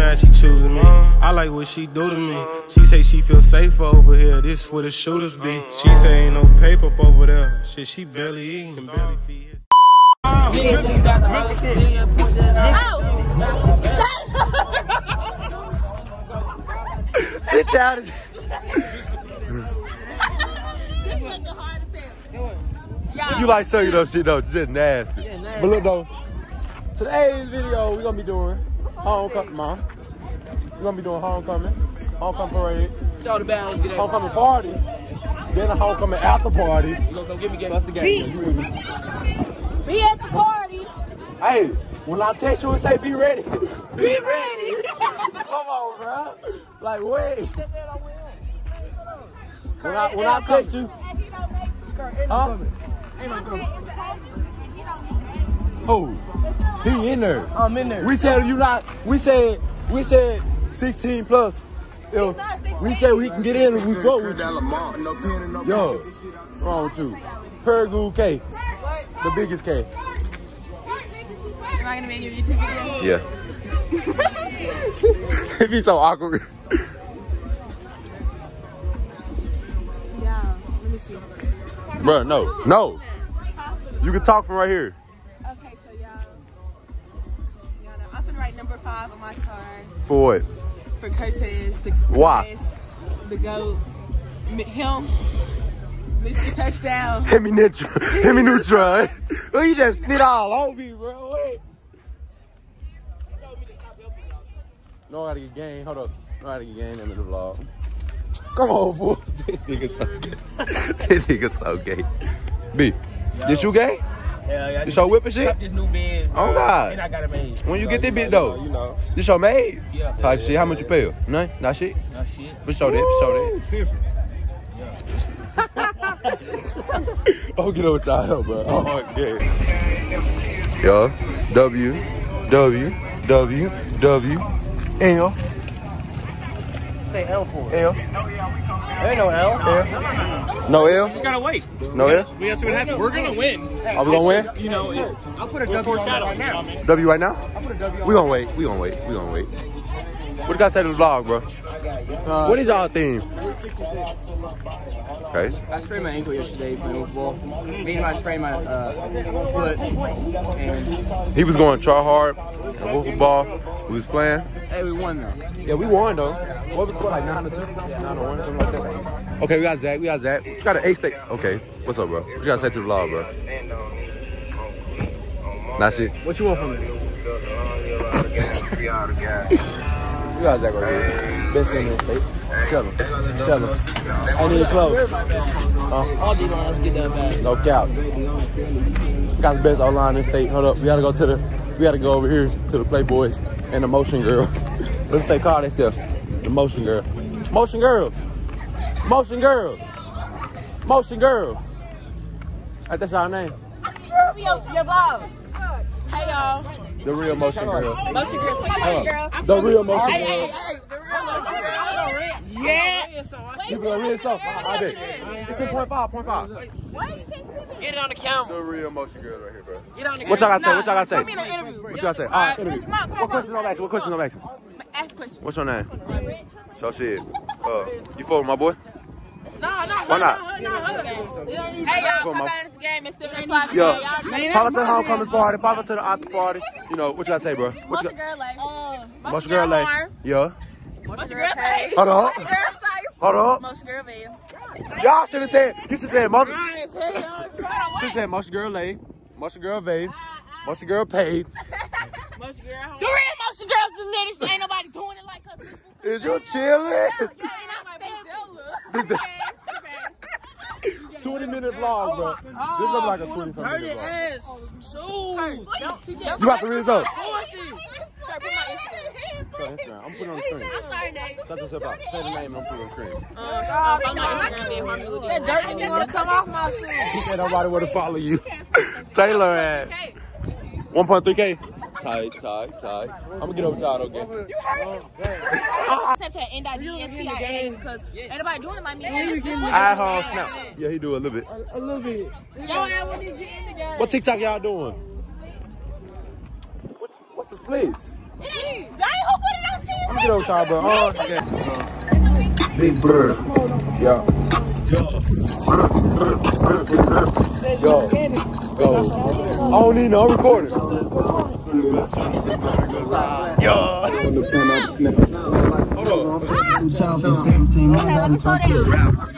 mad she choosing me. Uh-huh. I like what she do to me. She say she feel safer over here. This where the shooters be. She uh-huh. say ain't no paper up over there. Shit, she barely eating. Barely feed. Sit down. You like sucking those shit though, just nasty. But look though, today's video we gonna be doing homecoming, mom. We gonna be doing homecoming, homecoming parade, homecoming party, then a homecoming after party. You gonna come get me game? That's the game. You with? Be at the party. Hey, when I text you and say be ready, Be ready. come on, bro. Like wait. When I when I text you, huh? Who? He in there. I'm in there. We said you not. We said we said 16 plus. If we said we can get in, if we go with you. Yo, wrong with you? Pergood K, the biggest K. Am I gonna be in your YouTube video? Yeah. It'd be so awkward. Yeah. Let me see. Bro, no, no. You can talk from right here. Five on my card For what? for Cortez. The Why? The GOAT. Him. Mr. Touchdown. Hit me neutral. Hit me neutral. Well, you just spit all over me, bro. Wait. I how to get game. Hold up. No, I to get game in the vlog. Come on, fool. this nigga so gay. this nigga so gay. B, this you gay? Yeah, yeah. This your whipping shit? This new bed. Oh, God. And I got it made. When you get this bit though? You know. This your maid? Yeah. Type shit. How much you pay her? None? Not shit? Not shit. For sure that. For sure that. oh, get over y'all, bro. Oh, yeah. Yo, W, W, W, W, L, Say L for it. L, There ain't no L. L. No L? Just gotta wait. No L? We gotta see what happens. We're gonna win. Are we gonna win? You know, it, I'll put a W on that right now. W right now? We gonna wait. We gonna wait. We gonna wait. What you gotta say to the vlog, bro? what is y'all theme? Okay. I sprained my ankle yesterday playing football. and I sprained my uh, foot. And He was going to try hard, wiffle ball. We was playing. hey, we won though. Yeah, we won though. What was the score like nine to two? Nine to one, something like that. Okay, we got Zach. We got Zach. You got an eight state. Okay, what's up, bro? What you gotta say to the vlog, bro? That's it. What you want from me? We got Zach right here. Best in the state. Tell him. Tell him. I need clothes. All D lines get that back. No doubt. Got the best O-line in the state. Hold up. We gotta go to the. We gotta go over here to the Playboys and the Motion Girls. What's they call themselves? The Motion Girls. Motion Girls. Motion Girls. Motion Girls. Hey, that's y'all name. Your, your vlog. Hey y'all. The real Motion Girls. Motion girls. Hold girls. The real Motion Hey, hey, Girls. hey. The real motion girls. Yeah. You feel real so? I bet. It's 2.5, 0.5. Get it on the camera. The real Motion Girls right here, bro. Get on the What y'all gotta say? What y'all gotta say? Put me in an interview. What y'all say? All right, interview. Come on, come on, What questions I'm asking? What questions I'm asking? Ask a question. What's your name? So shit. Uh, you fuck with my boy? No, no, Why not? no, no, no. Hey, y'all, Come come out in the game at 7 o'clock. Yo, pop up to the homecoming party, pop up to the after party. You know, what you gotta say, bro? What you Motion got? girl like. Uh, Motion girl like, yeah. Motion girl. Hold up. Motion girl say. Hold up. Motion girl veil. Y'all should have said, you should say motion. Nice. Hey, y'all. Should say motion girl lay, motion girl vape, ah, ah. motion girl paid. Motion girl home. The real motion girls the latest. Ain't nobody doing it like us. Is you chilling? 20 minute vlog, bro. Oh this look like a 20 something minute vlog. ass. Shoes. You about to read this up? I'm I'm putting it on the screen. I'm sorry, Nate. Shut yourself out. Say the name and I'm putting it on the screen. That dirt didn't even want to come off my shoes. He said nobody would have follow you. Taylor at 1.3K. Tight, tight, tight. I'm gonna get over tired, okay? Snapchat N.D.N.C.I.A. because ain't nobody doing it like me. I home snap. Yeah, he do a little bit. A little bit. Y'all have when you get in the game. What TikTok y'all doing? What, what's the splits? It on me get side, bro. Oh, okay. Big Bird. Yo. Yo. Yo. I don't need no I'm recording. Yo. Hold on. 2017. Okay, let me slow down.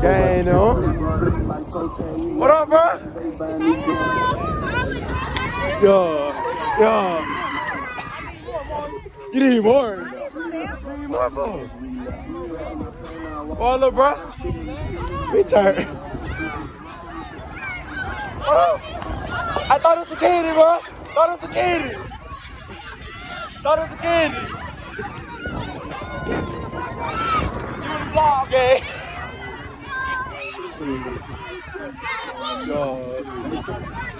Gang, no. What up, bro? Yo. Yo. You need more. You need more, bro. What up, bro? Me turn. Up? I thought it was a candy, bro. Thought it was a candy. Thought it was a candy. You in the vlog, eh? Yo.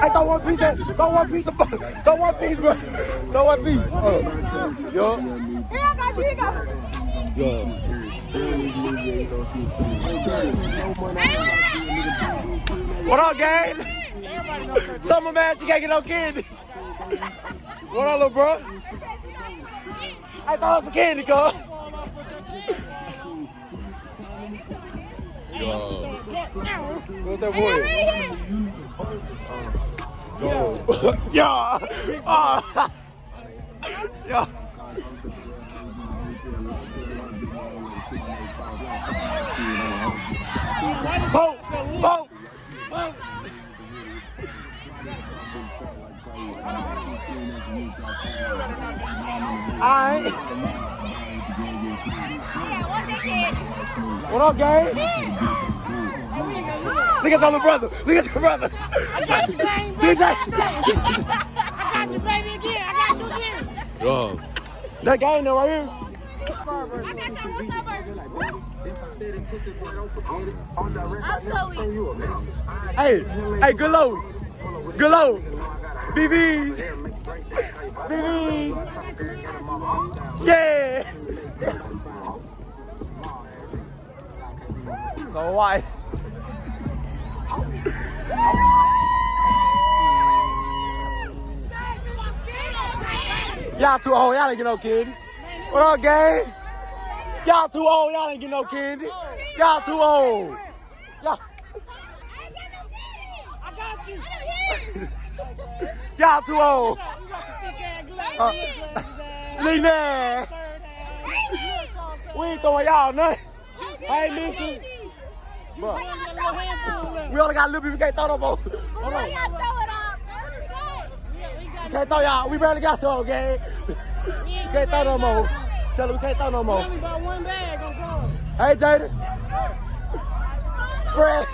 I got one piece. of- Got one piece. Of, got one piece, bro. Got one piece. Oh. Yo. Here, I got you. Here go. Yo. What up, gang? Summer man, you can't get no candy. What up, little bro? I thought it was a candy car. Yo. What's that boy? Yo. Yo. Oh. Yo. Vote! Vote! Vote! Alright. What up, gang? Look at your brother. Look at your brother. I got you, baby. DJ. I got you, baby, again. I got you again. Yo. That guy in there right here. I got you on the suburbs. I'm so. Hey, hey, good load. Good load. BBs. BBs. Yeah. So why? Y'all too old. Y'all ain't get no candy. What up, gang? Y'all too old. Y'all ain't get no candy. Y'all too old. Y'all, I got you. y'all too old. Uh, Lean. We ain't throwing y'all nothing. Hey, listen. Bro, we only got a little bit. We can't throw no more. Hold on. Can't throw y'all. We barely got some, okay? can't throw no more. Tell them we can't throw no more. about one bag or something. Hey, Jada. Fred.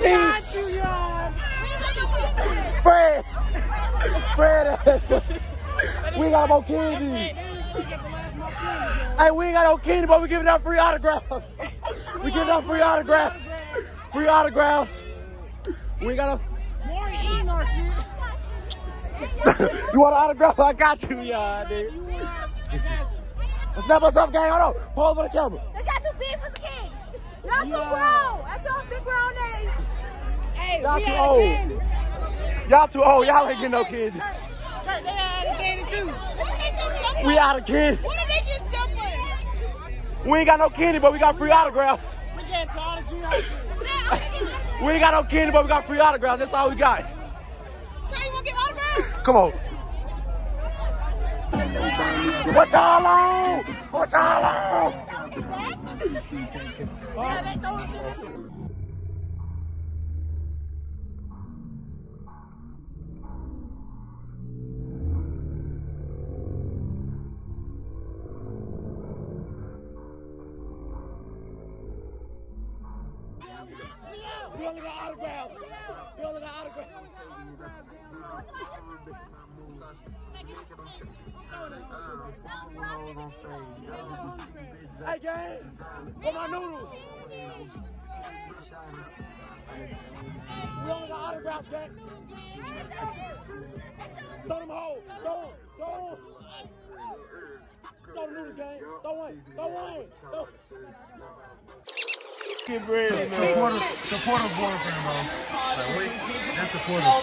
Got you, y'all. Fred. Fred. we got more candy. Hey, we ain't got no candy, but we giving out free autographs. we giving out free autographs. Free autographs. We ain't got More eating our shit. you want an autograph? I got you, yeah, dude. You want? I got you. Snap us up, gang. Hold on. Pause for the camera. They got too big for the kid. Y'all too grown. That's your big grown age. Hey, Y'all too old. Y'all too old. Y'all ain't getting no candy. Kurt, they had candy too. What did they just We out of candy. What did they just jump on? We ain't got no candy, but we got free autographs. We get to all the junior. We ain't got no candy, but we got free autographs. That's all we got. Kurt, you want to get autographs? Come on. What y'all on? What y'all on? Hey, gang. Where my noodles? We only got autographs, gang. Throw them home. Throw them. Throw them. Throw the noodles, gang. Throw one. Throw one. Get man. Supportive, boyfriend, bro. That's supportive.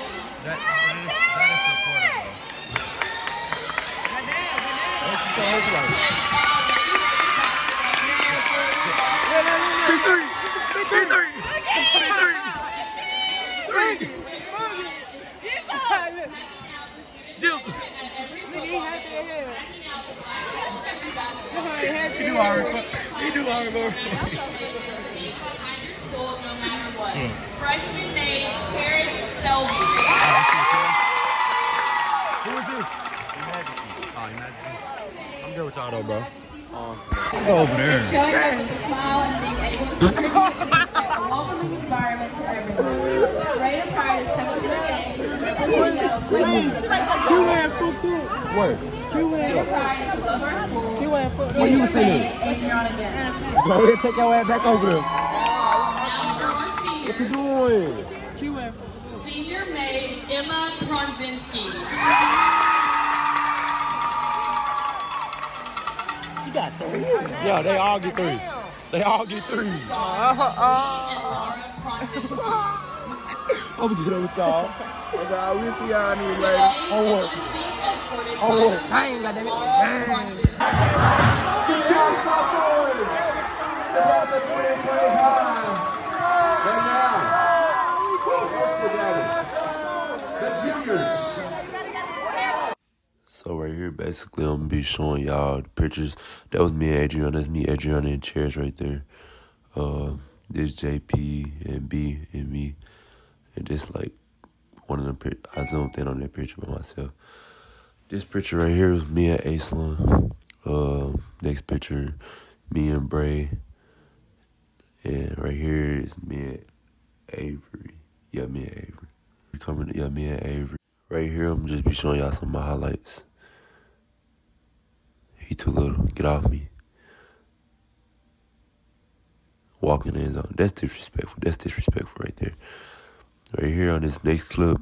That, that is, that is Freshman maid Cherish Selby. Who is this? Oh, I'm good with y'all though, bro. Go over there. Showing up with a smile and being able to contribute a welcoming environment to everyone. Rate of Pride is coming to the game. Representing that Word. Rate of Pride is to love our school. What you was saying? Adriana again. Go ahead, take your ass back over there. Now for our senior. What you doing? Senior maid Emma Pronzinski. Yeah, they all get three. They all get three. And uh-uh. Laura I'm gonna get over with y'all. Oh, okay, we'll see y'all niggas later. Today, Homework. Emma is being escorted Homework. by Laura Pronzinski. Good job, sophomores. The class of 2025. And now, first together, the juniors. Basically, I'm gonna be showing y'all the pictures. That was me and Adriana. That's me, Adriana, and chairs right there. Uh, this JP and B and me, and this like one of pic- I zoomed in on that picture by myself. This picture right here is me at Acelon. Uh, next picture, me and Bray, and right here is me and Avery. Yeah, me and Avery. Coming, yeah, me and Avery. Right here, I'm just be showing y'all some of my highlights. He too little. Get off me. Walking in zone. That's disrespectful. That's disrespectful right there. Right here on this next clip.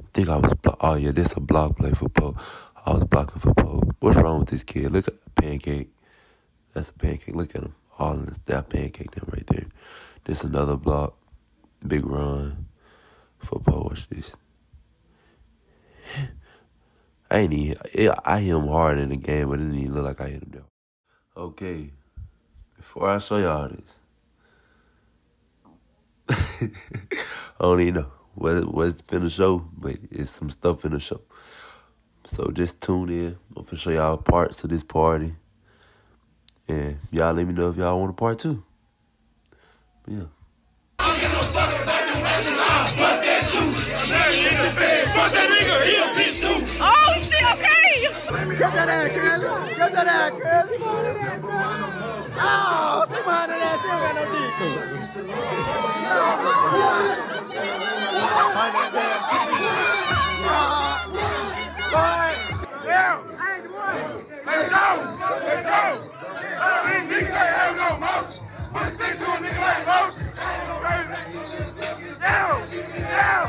I think I was blo- oh yeah, this a block play for Poe. I was blocking for Poe. What's wrong with this kid? Look at pancake. That's a pancake. Look at him. All in this that pancake them right there. This another block. Big run for Poe. Watch this. I ain't even, I- hit him hard in the game, but it didn't even look like I hit him there. Okay, before I show y'all this, I don't even know what what's finna show, but it's some stuff in the show. So just tune in. I'm gonna show y'all parts of this party, and y'all let me know if y'all want a part two. But yeah. That. Oh, behind that ass. She got no dick. Let's go. Let's go. I have no motion. Wanna say to a nigga like. Down. Down.